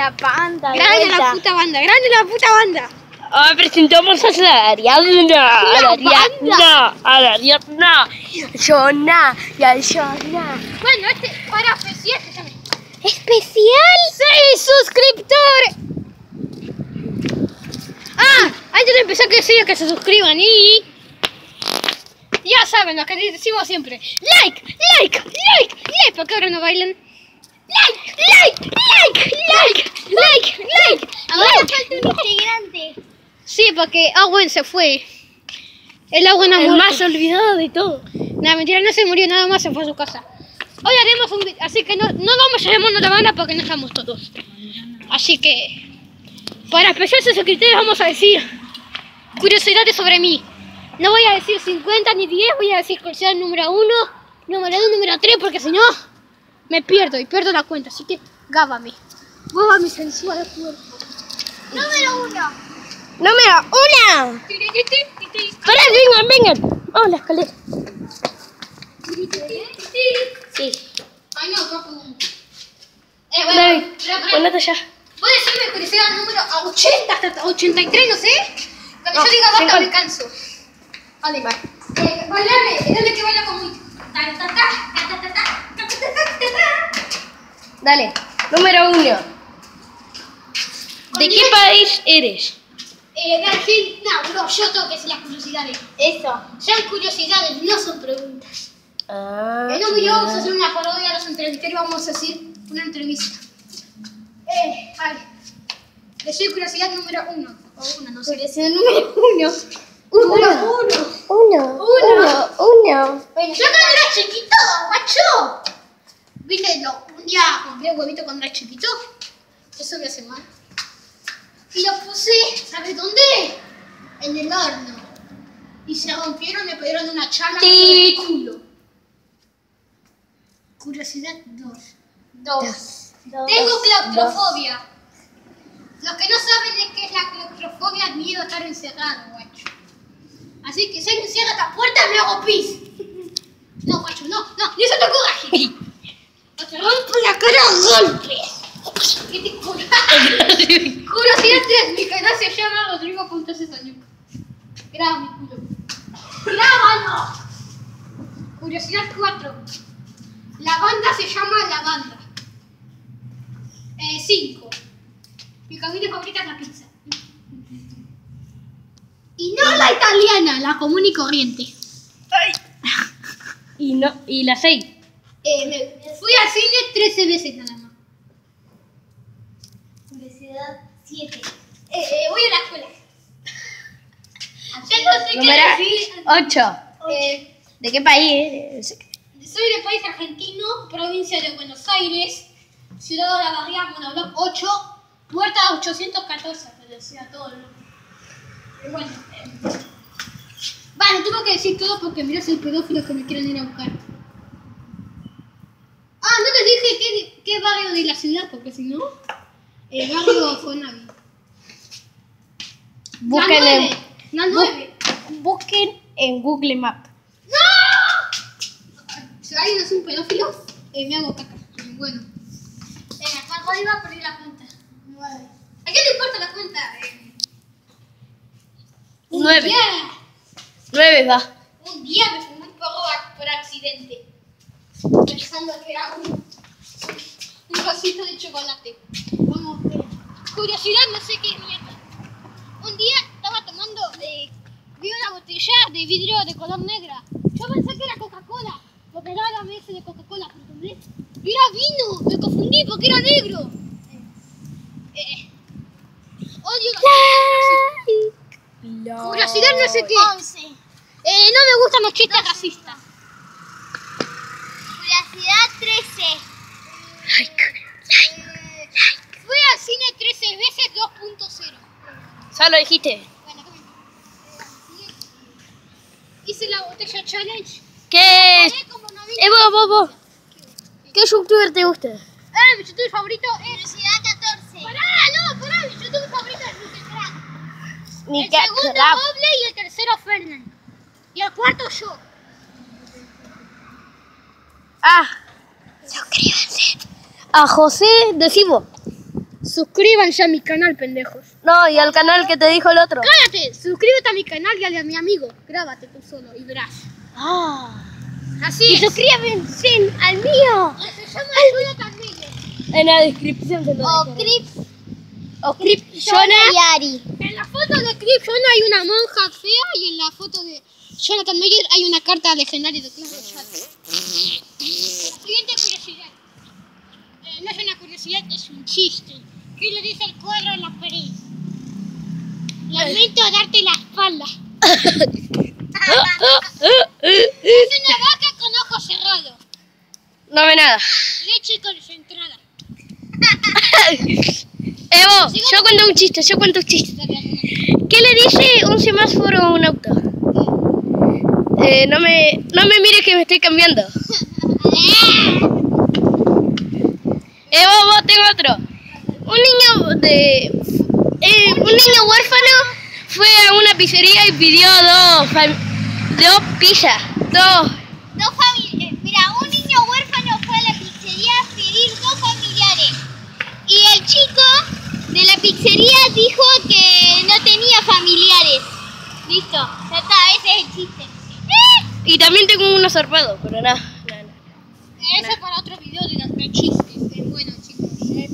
La panda. de Grande la puta banda, grande la puta banda. Presentamos a la Ariadna. A la Ariadna. A la Ariadna. Yona. Y al Yona. Bueno, este para especial. Especial. ¡Seis suscriptores! Ah, antes de empezar que decir que se suscriban y... Ya saben lo que decimos siempre. Like, like, like, like. ¿Por qué ahora no bailan? Like, like, like, like, like, like. Ahora like. falta un integrante. Sí, porque Owen se fue. El Owen ha más olvidado de todo. No, mentira, no se murió nada más, se fue a su casa. Hoy haremos un video, así que no, no vamos a llamar la banda porque no estamos todos. Así que, para especial suscriptores vamos a decir curiosidades sobre mí. No voy a decir 50 ni 10, voy a decir curiosidad número 1, número 2, número 3, porque si no, me pierdo y pierdo la cuenta. Así que, gábame. Mi sensual cuerpo. Número uno. Número uno. Espera, vengan, vengan. Vamos a la escalera. Sí. Ay, no, no, Eh, bueno, David, ponete allá. ¿Puedes decirme curiosidad número a 80 hasta 83, no sé? Cuando No, yo diga basta me canso. Vale, va. Eh, bailame, dale que baila. Ta, Dale, número uno. ¿De qué país eres? Eh, de Argentina, bro, yo toques las curiosidades. Eso. Son curiosidades, no son preguntas. Ah, en un video vamos a hacer una parodia a los entrevisteros y vamos a hacer una entrevista. Eh, vale. Le soy curiosidad número uno. O una, no sé. Curiosidad número uno. Uno. Uno. Uno. Uno. Bueno, yo cuando era chiquito, macho. ¿Viste? Lo, un día compré un huevito cuando era chiquito. Eso me hace mal. Y lo puse, ¿sabes dónde? En el horno. Y se rompieron, me pidieron una charla Tit. el culo. Curiosidad 2. Dos. Tengo claustrofobia. Los que no saben de qué es la claustrofobia miedo a estar encerrado, guacho. Así que si alguien cierra esta puerta, me hago pis. No, guacho, no, no, ni se te ocurra, Gil. O te rompo la cara a golpes. ¿Qué te cura? Curiosidad 3, mi canal se llama Rodrigo Puntos Añuca. Graba mi culo. ¡Grábalo! Curiosidad 4. La banda se llama La Banda. 5. Mi comida favorita es la pizza. Y no la italiana, la común y corriente. Y, no, y la seis. Eh, me fui al cine 13 veces nada más. Curiosidad siete. Eh, eh, voy a la escuela. Ya no sé Número qué decir. ocho. Eh, ¿De qué país eres? soy del país argentino, provincia de Buenos Aires, ciudad de la barriga, monobloc 8, puerta 814, te decía todo el. Pero bueno, bueno, tengo que decir todo porque mira soy pedófilo que me quieren ir a buscar. Ah, no te dije qué, qué barrio de la ciudad, porque si no, el barrio Fonavi. Busquen la en, 9, la 9. busquen en Google Maps. Si alguien es un pedófilo, eh, me hago caca. Bueno. Venga, ¿cuánto iba a perder la cuenta? Nueve. ¿A qué le importa la cuenta? Eh, un Nueve. Nueve va. un día me fumé un porro a- por accidente. Pensando que era un, un vasito de chocolate. Curiosidad, no sé qué mierda. Un día estaba tomando. Vi una botella de vidrio de color negra. Yo pensé que era Coca-Cola. Porque era la mesa de Coca-Cola, ¿entendés? Era vino. Me confundí porque era negro. Eh, odio la Curiosidad, no sé qué. Once. Eh, no me gustan los chistes racistas. Curiosidad trece. Fui al cine 13 veces 2.0. Ya lo dijiste. Bueno, ¿qué Hice la botella challenge. ¿Qué es? Como Eh, vos, vos, vos. ¿Qué youtuber te gusta? Ah, mi youtuber favorito es. Curiosidad catorce. Pará, no, pará, mi youtuber favorito es Nickel Crack. Ni El segundo doble y el tercero Fernan. Y el cuarto yo. Ah. Suscríbanse. A José de Cibo. Suscríbanse a mi canal, pendejos. No, y al canal que te dijo el otro. Cállate, suscríbete a mi canal y al de mi amigo. Grábate tú solo y verás. Ah. Así Y es. suscríbanse al mío. Se llama. En la descripción se lo O. Crips. O Crip Jonah y Ari. En la foto de Clip Jonah hay una monja fea y en la foto de Jonathan Meyer hay una carta legendaria de Clash. Siguiente curiosidad. Eh, no es una curiosidad, es un chiste. ¿Qué le dice el cuadro en la pared? Lamento darte la espalda. Es una vaca con ojos cerrados. No ve nada. Leche concentrada. Evo, yo cuento un chiste, yo cuento un chiste. ¿Qué le dice un semáforo a un auto? Eh, no me, no me mires que me estoy cambiando. Evo, vos tengo otro. Un niño de, eh, un niño huérfano fue a una pizzería y pidió dos, fam- dos pizzas, dos. Dos familiares. Mira, un niño huérfano fue a la pizzería a pedir dos familiares. Y el chico de la pizzería dijo que no tenía familiares. Listo. Ya está, ese es el chiste. Y también tengo uno zarpado, pero nada. nada, nada. Eso para otro video de los chistes. Eh, bueno, chicos, eh,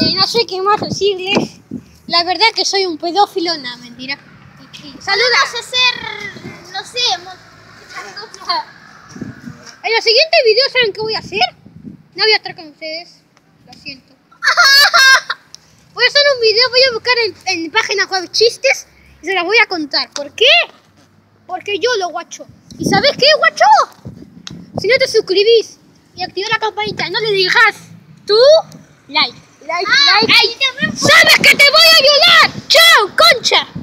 eh, no sé qué más decirles. La verdad que soy un pedófilo, no, mentira. Saludos a hacer, no sé, mo- muchas cosas. En el siguiente video, ¿saben qué voy a hacer? No voy a estar con ustedes. Lo siento. Voy a hacer un video, voy a buscar en, en páginas web chistes se las voy a contar. ¿Por qué? Porque yo lo guacho. ¿Y sabes qué, guacho? Si no te suscribís y activas la campanita, no le dejas tu like. Like, ah, like. ¿Sabes que te voy a violar? ¡Chao, concha!